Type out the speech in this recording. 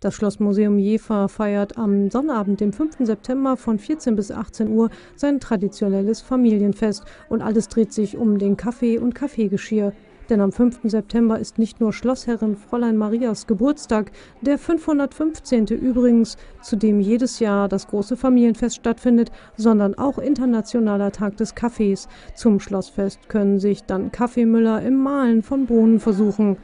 Das Schlossmuseum Jever feiert am Sonnabend, dem 5. September von 14 bis 18 Uhr sein traditionelles Familienfest und alles dreht sich um den Kaffee und Kaffeegeschirr. Denn am 5. September ist nicht nur Schlossherrin Fräulein Marias Geburtstag, der 515. übrigens, zu dem jedes Jahr das große Familienfest stattfindet, sondern auch Internationaler Tag des Kaffees. Zum Schlossfest können sich dann Kaffeemüller im Mahlen von Bohnen versuchen.